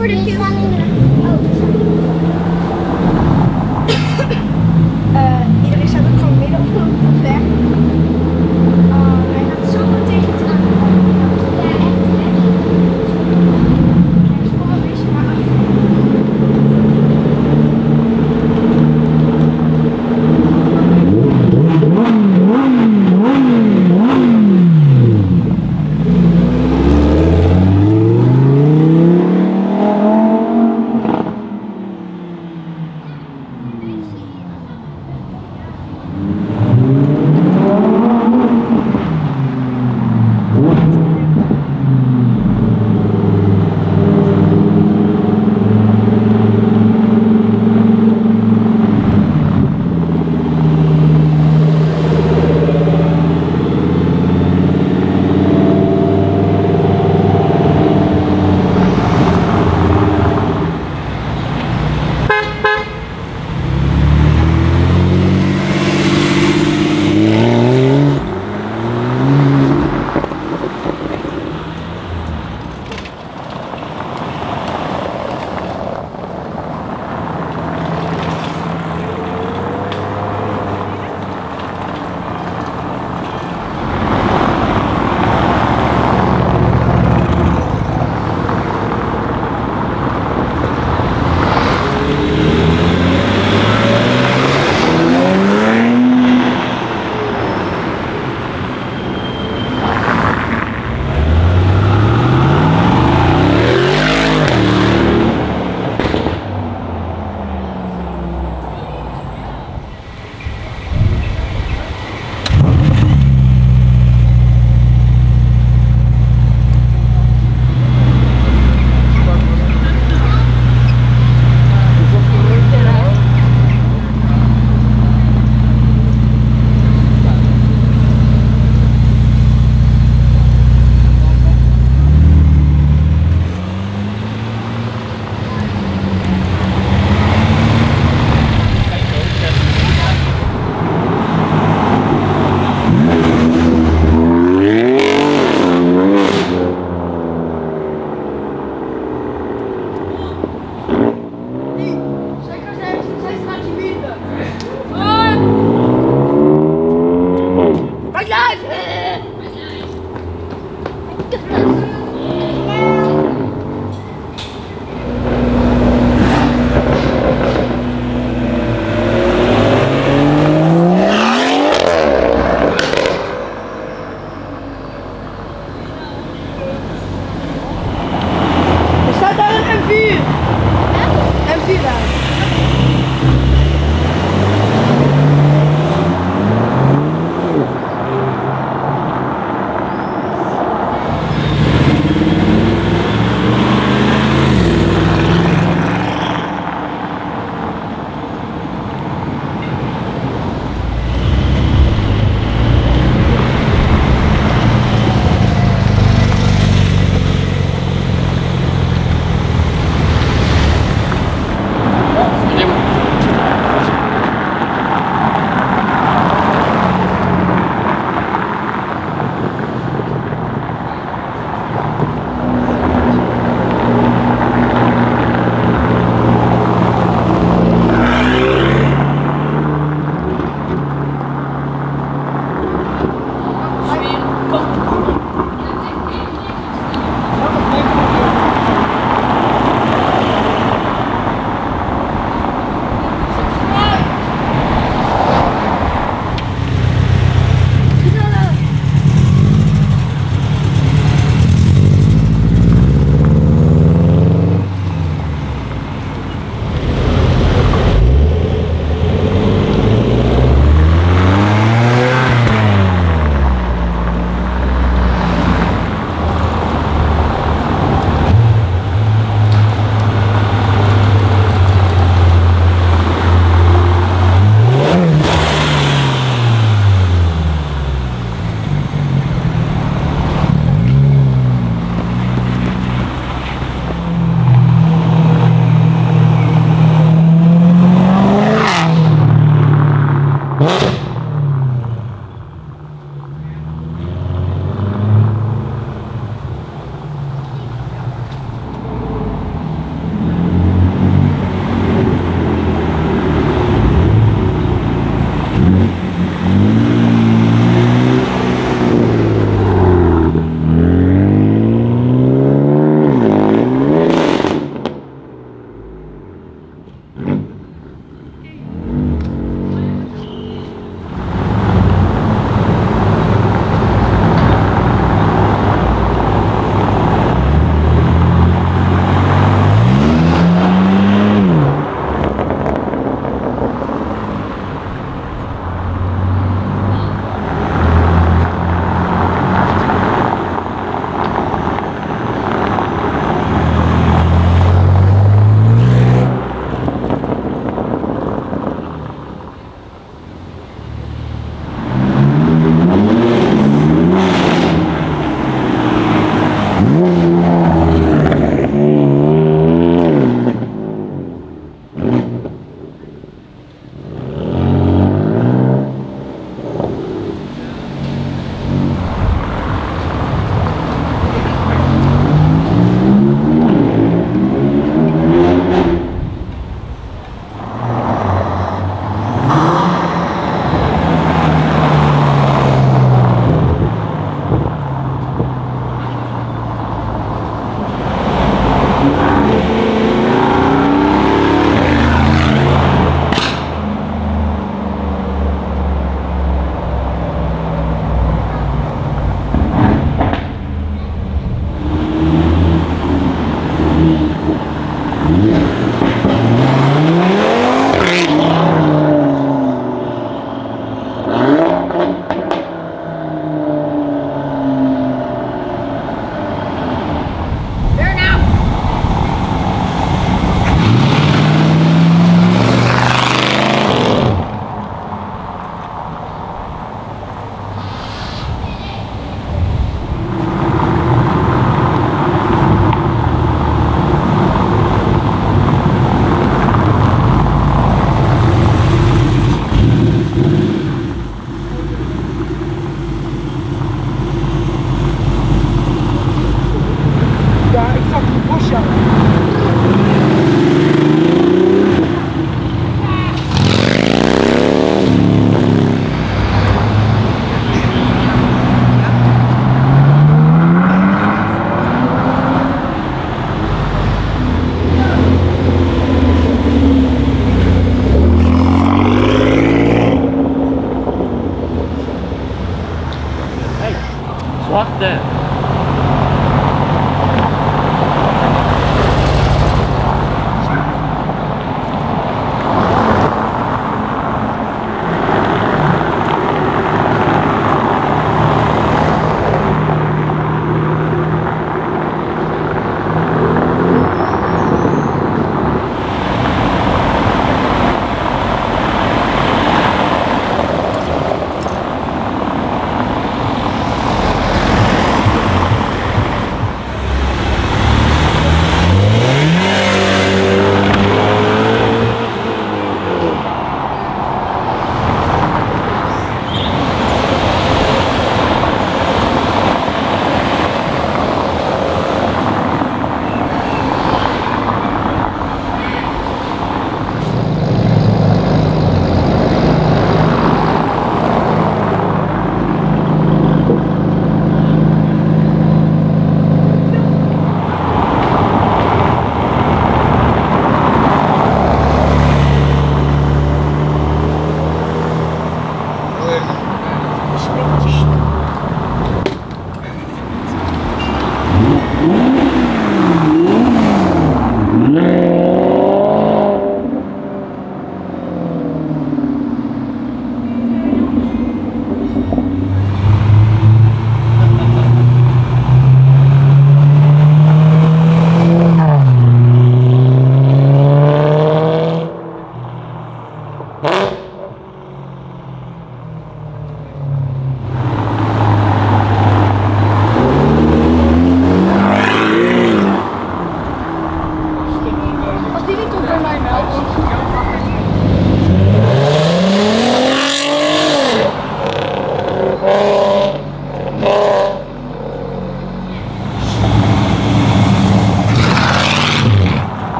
voor de